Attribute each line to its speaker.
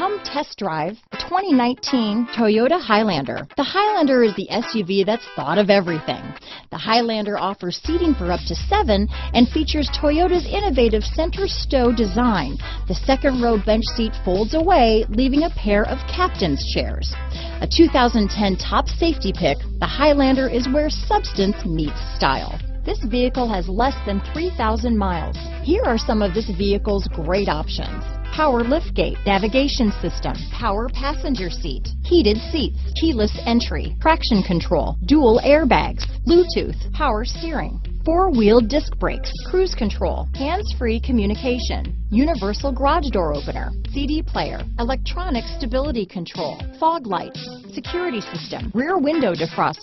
Speaker 1: Come test drive the 2019 Toyota Highlander. The Highlander is the SUV that's thought of everything. The Highlander offers seating for up to seven and features Toyota's innovative center stow design. The second row bench seat folds away, leaving a pair of captain's chairs. A 2010 top safety pick, the Highlander is where substance meets style. This vehicle has less than 3,000 miles. Here are some of this vehicle's great options. Power liftgate, navigation system, power passenger seat, heated seats, keyless entry, traction control, dual airbags, Bluetooth, power steering, four-wheel disc brakes, cruise control, hands-free communication, universal garage door opener, CD player, electronic stability control, fog lights, security system, rear window defrost,